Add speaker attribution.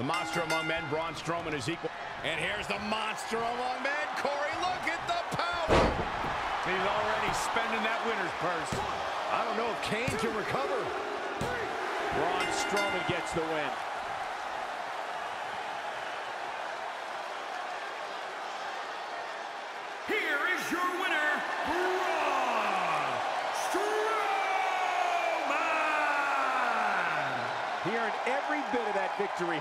Speaker 1: The monster among men, Braun Strowman, is equal. And here's the monster among men, Corey. Look at the power.
Speaker 2: He's already spending that winner's purse.
Speaker 1: I don't know if Kane can recover.
Speaker 2: Braun Strowman gets the win.
Speaker 3: Here is your winner, Braun Strowman!
Speaker 2: He earned every bit of that victory.